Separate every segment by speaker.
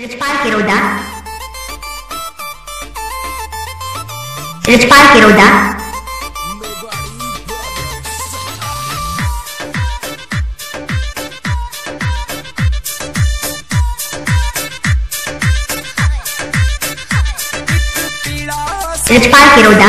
Speaker 1: यशपाल किरोदा यशपाल किरोदा यशपाल किरोदा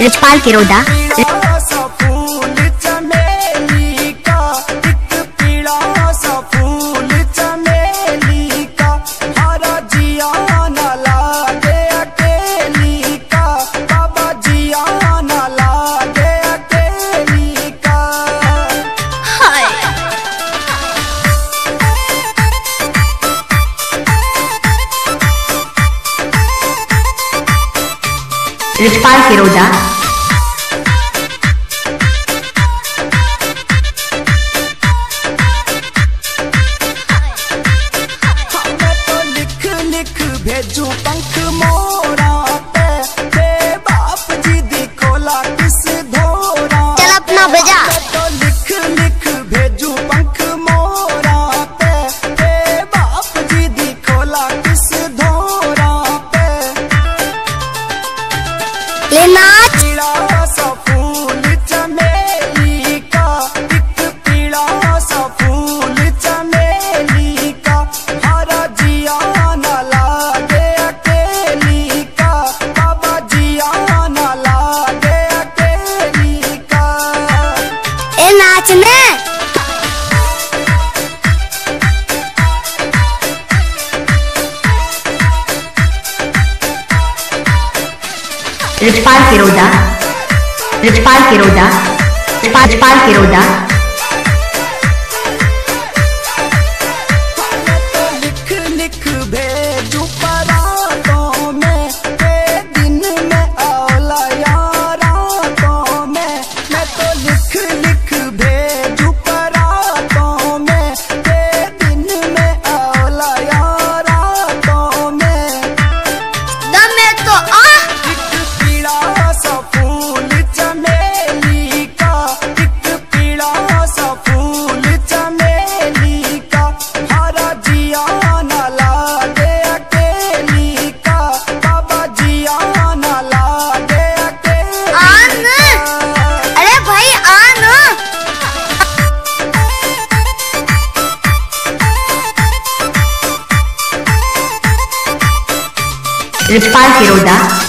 Speaker 1: रजपाल किरोदा रितपाल फिरोदा
Speaker 2: भेजू पंख मोरा।
Speaker 1: Richpal किरोदा Richpal किरोदा Richpal किरोदा Reply Hiroda